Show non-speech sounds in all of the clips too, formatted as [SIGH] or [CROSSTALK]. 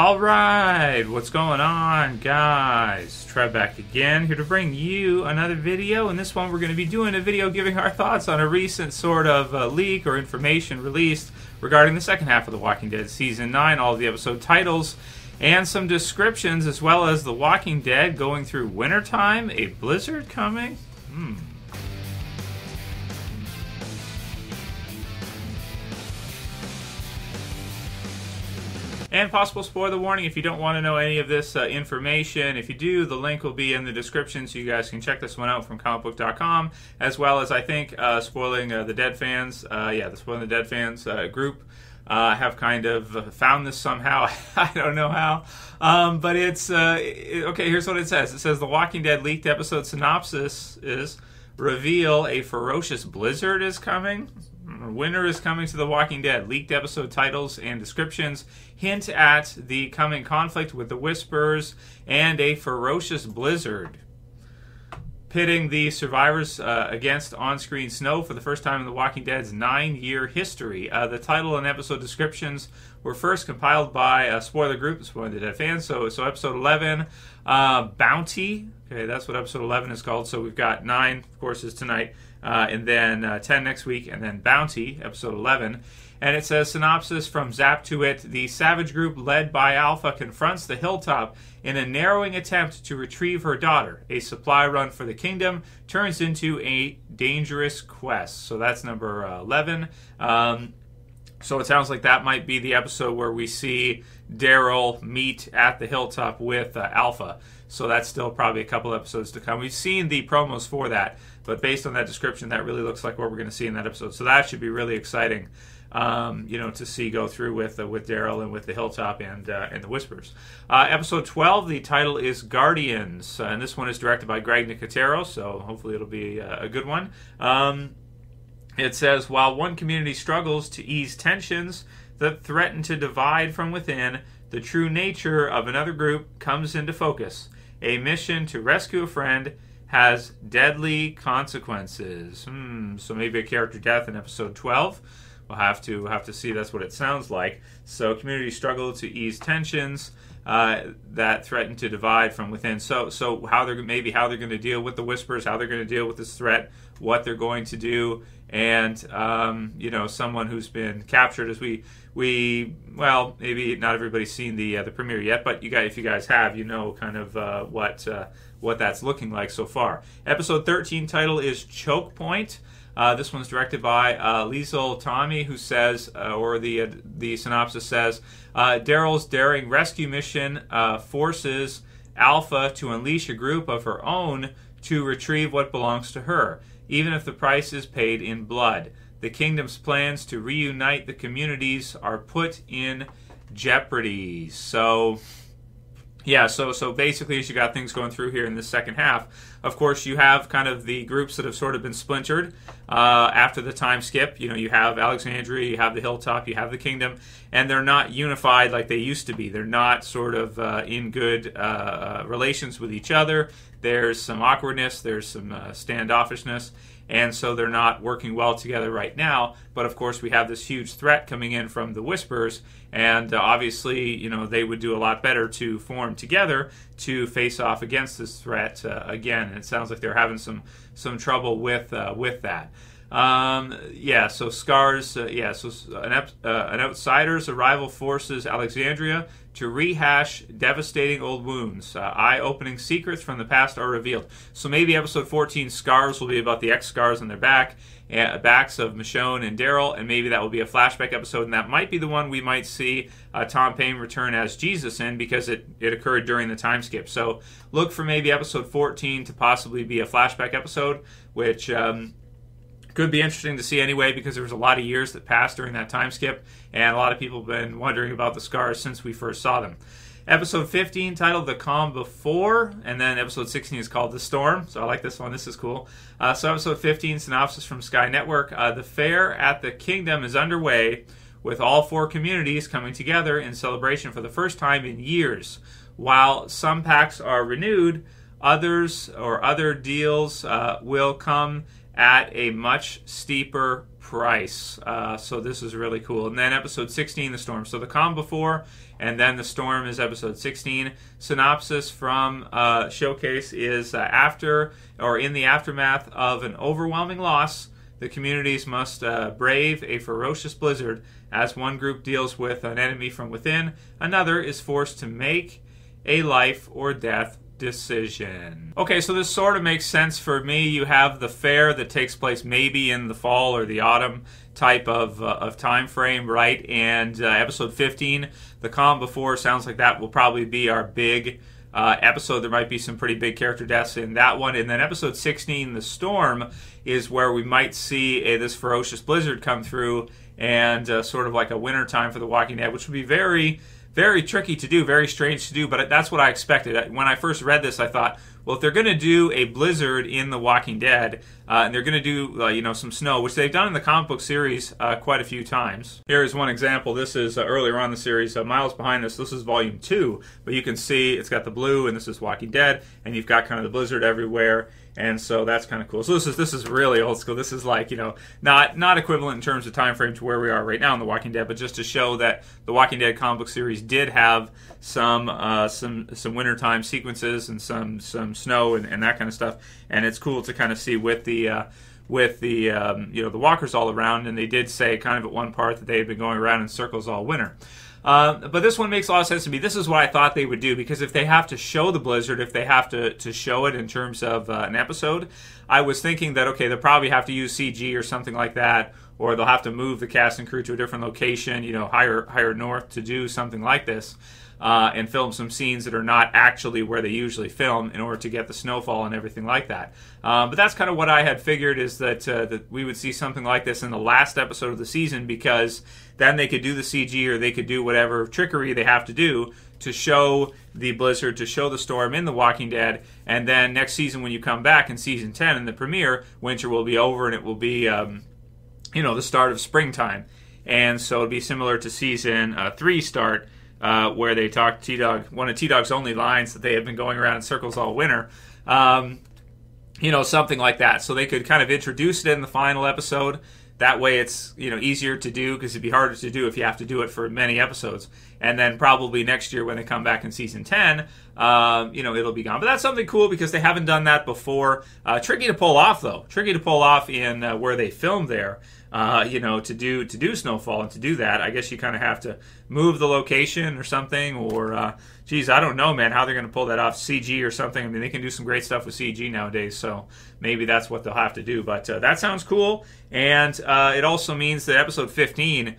All right, what's going on, guys? Trev back again, here to bring you another video. In this one, we're going to be doing a video giving our thoughts on a recent sort of uh, leak or information released regarding the second half of The Walking Dead Season 9, all of the episode titles, and some descriptions, as well as The Walking Dead going through wintertime, a blizzard coming. Hmm. And possible spoiler warning if you don't want to know any of this uh, information. If you do, the link will be in the description so you guys can check this one out from comicbook.com, as well as I think uh, spoiling uh, the Dead fans. Uh, yeah, the spoiling the Dead fans uh, group. Uh, have kind of found this somehow. [LAUGHS] I don't know how. Um, but it's it, okay. Here's what it says. It says the Walking Dead leaked episode synopsis is reveal a ferocious blizzard is coming. Winter is coming to The Walking Dead. Leaked episode titles and descriptions hint at the coming conflict with the Whisperers and a ferocious blizzard. Pitting the survivors uh, against on screen snow for the first time in The Walking Dead's nine year history. Uh, the title and episode descriptions were first compiled by a spoiler group, Spoiler Dead fans. So, so episode 11, uh, Bounty. Okay, that's what episode 11 is called. So we've got nine, of course, is tonight uh, and then uh, 10 next week, and then Bounty, episode 11. And it says synopsis from Zap2it The Savage Group, led by Alpha, confronts the hilltop in a narrowing attempt to retrieve her daughter. A supply run for the kingdom turns into a dangerous quest. So that's number uh, 11. Um, so it sounds like that might be the episode where we see Daryl meet at the hilltop with uh, Alpha. So that's still probably a couple episodes to come. We've seen the promos for that, but based on that description, that really looks like what we're going to see in that episode. So that should be really exciting. Um, you know, to see go through with uh, with Daryl and with the Hilltop and uh, and the Whisperers. Uh, episode twelve. The title is Guardians, uh, and this one is directed by Greg Nicotero. So hopefully it'll be uh, a good one. Um, it says while one community struggles to ease tensions that threaten to divide from within, the true nature of another group comes into focus. A mission to rescue a friend has deadly consequences. Hmm, so maybe a character death in episode 12. We'll have to have to see. That's what it sounds like. So community struggle to ease tensions uh, that threaten to divide from within. So so how they're maybe how they're going to deal with the Whisperers, how they're going to deal with this threat, what they're going to do, and um, you know someone who's been captured as we we well maybe not everybody's seen the uh, the premiere yet, but you guys if you guys have you know kind of uh, what uh, what that's looking like so far. Episode 13 title is Choke Point. Uh, this one's directed by uh, Liesl Tommy, who says, uh, or the uh, the synopsis says, Daryl's daring rescue mission forces Alpha to unleash a group of her own to retrieve what belongs to her, even if the price is paid in blood. The kingdom's plans to reunite the communities are put in jeopardy. So yeah, so so basically, as you got things going through here in the second half, of course, you have kind of the groups that have sort of been splintered uh, after the time skip. You know, you have Alexandria, you have the Hilltop, you have the Kingdom, and they're not unified like they used to be. They're not sort of uh, in good uh, relations with each other. There's some awkwardness, there's some uh, standoffishness, and so they're not working well together right now. But of course, we have this huge threat coming in from the Whisperers, and uh, obviously, you know, they would do a lot better to form together to face off against this threat uh, again. And it sounds like they're having some some trouble with uh, with that. Um, yeah, so Scars, uh, yeah, so an, uh, an outsider's arrival forces Alexandria to rehash devastating old wounds. Uh, Eye opening secrets from the past are revealed. So maybe episode 14, Scars, will be about the X scars on their back, uh, backs of Michonne and Daryl, and maybe that will be a flashback episode, and that might be the one we might see uh, Tom Payne return as Jesus in because it, it occurred during the time skip. So look for maybe episode 14 to possibly be a flashback episode, which. Um, could be interesting to see anyway because there was a lot of years that passed during that time skip, and a lot of people have been wondering about the scars since we first saw them. Episode 15 titled The Calm Before, and then episode 16 is called The Storm. So I like this one. This is cool. Uh, so, episode 15 synopsis from Sky Network uh, The fair at the Kingdom is underway with all four communities coming together in celebration for the first time in years. While some pacts are renewed, others or other deals uh, will come at a much steeper price. Uh, so this is really cool. And then episode 16, The Storm. So the calm before, and then The Storm is episode 16. Synopsis from uh, Showcase is uh, after or in the aftermath of an overwhelming loss, the communities must uh, brave a ferocious blizzard. As one group deals with an enemy from within, another is forced to make a life or death decision. Okay, so this sort of makes sense for me. You have the fair that takes place maybe in the fall or the autumn type of, uh, of time frame, right? And uh, episode 15, the calm before, sounds like that will probably be our big uh, episode. There might be some pretty big character deaths in that one. And then episode 16, the storm, is where we might see a, this ferocious blizzard come through and uh, sort of like a winter time for The Walking Dead, which would be very very tricky to do, very strange to do, but that's what I expected. When I first read this, I thought, well, if they're going to do a blizzard in The Walking Dead, uh, and they're going to do, uh, you know, some snow, which they've done in the comic book series uh, quite a few times. Here is one example. This is uh, earlier on the series, uh, miles behind this. This is volume two, but you can see it's got the blue, and this is Walking Dead, and you've got kind of the blizzard everywhere and so that's kind of cool. So this is this is really old school. This is like you know not not equivalent in terms of time frame to where we are right now in The Walking Dead, but just to show that the Walking Dead comic book series did have some uh, some some wintertime sequences and some some snow and, and that kind of stuff, and it's cool to kind of see with the. Uh, with the um, you know the walkers all around, and they did say kind of at one part that they had been going around in circles all winter. Uh, but this one makes a lot of sense to me. This is what I thought they would do because if they have to show the blizzard, if they have to, to show it in terms of uh, an episode, I was thinking that okay, they'll probably have to use CG or something like that, or they'll have to move the cast and crew to a different location, you know, higher higher north to do something like this uh, and film some scenes that are not actually where they usually film in order to get the snowfall and everything like that. Um, but that's kind of what I had figured is that uh, that we would see something like this in the last episode of the season because then they could do the CG or they could do whatever trickery they have to do to show the blizzard, to show the storm in The Walking Dead, and then next season when you come back in season 10 in the premiere, winter will be over and it will be, um, you know, the start of springtime. And so it'd be similar to season uh, 3 start uh, where they talked T Dog, one of T Dog's only lines that they had been going around in circles all winter. Um, you know, something like that. So they could kind of introduce it in the final episode. That way, it's you know easier to do because it'd be harder to do if you have to do it for many episodes. And then probably next year when they come back in season ten, um, you know it'll be gone. But that's something cool because they haven't done that before. Uh, tricky to pull off though. Tricky to pull off in uh, where they filmed there uh, you know, to do to do snowfall and to do that, I guess you kind of have to move the location or something, or uh, geez, I don't know, man, how they're going to pull that off CG or something. I mean, they can do some great stuff with CG nowadays, so maybe that's what they'll have to do. But uh, that sounds cool, and uh, it also means that episode 15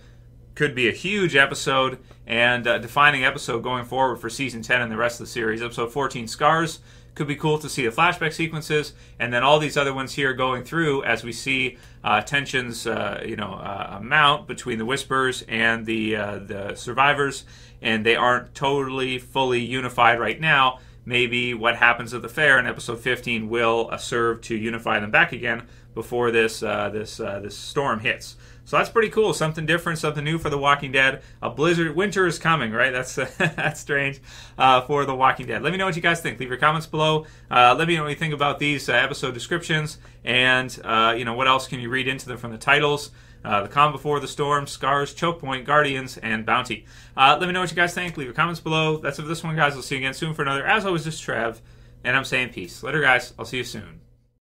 could be a huge episode and defining episode going forward for season 10 and the rest of the series. Episode 14, Scars could be cool to see the flashback sequences, and then all these other ones here going through as we see uh, tensions, uh, you know, uh, mount between the Whisperers and the uh, the survivors, and they aren't totally fully unified right now. Maybe what happens at the fair in episode 15 will uh, serve to unify them back again before this uh, this this storm hits. So that's pretty cool. Something different, something new for The Walking Dead. A blizzard, winter is coming, right? That's [LAUGHS] that's strange uh, for The Walking Dead. Let me know what you guys think. Leave your comments below. Uh, let me know what you think about these uh, episode descriptions, and uh, you know what else can you read into them from the titles. Uh, the Calm Before the Storm, Scars, Choke Point, Guardians, and Bounty. Let me know what you guys think. Leave your comments below. That's it for this one, guys. I'll see you again soon for another. As always, this is Trev, and I'm saying peace. Later, guys. I'll see you soon.